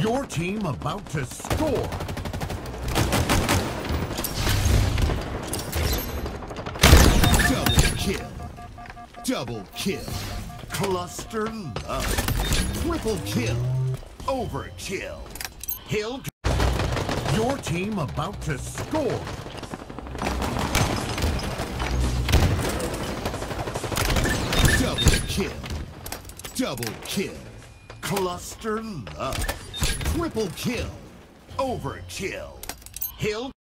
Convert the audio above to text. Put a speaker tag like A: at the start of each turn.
A: Your team about to score. Double kill. Double kill. Cluster Luck. Triple kill. Overkill. Hill. Your team about to score. Double kill. Double kill. Cluster Luck. Triple kill. Overkill. Hill